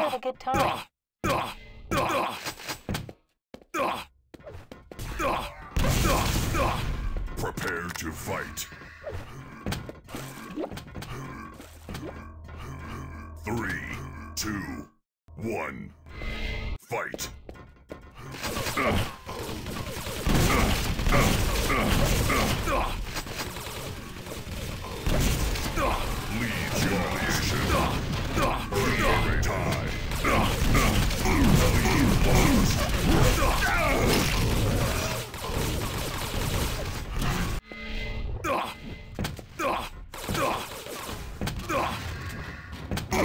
have a good time. Prepare to fight. Three, two, one, fight.